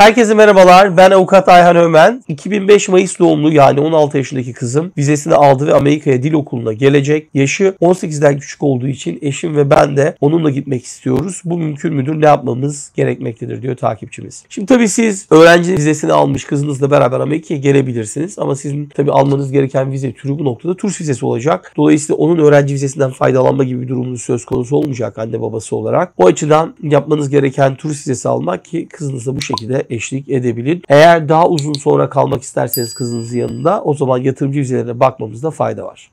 Herkese merhabalar. Ben avukat Ayhan Ömen. 2005 Mayıs doğumlu yani 16 yaşındaki kızım vizesini aldı ve Amerika'ya dil okuluna gelecek. Yaşı 18'den küçük olduğu için eşim ve ben de onunla gitmek istiyoruz. Bu mümkün müdür? Ne yapmamız gerekmektedir diyor takipçimiz. Şimdi tabii siz öğrenci vizesini almış kızınızla beraber Amerika'ya gelebilirsiniz. Ama sizin tabii almanız gereken vize türü bu noktada turist vizesi olacak. Dolayısıyla onun öğrenci vizesinden faydalanma gibi bir durumunuz söz konusu olmayacak anne babası olarak. O açıdan yapmanız gereken turist vizesi almak ki kızınıza bu şekilde eşlik edebilir. Eğer daha uzun sonra kalmak isterseniz kızınızın yanında o zaman yatırımcı vizelerine bakmamızda fayda var.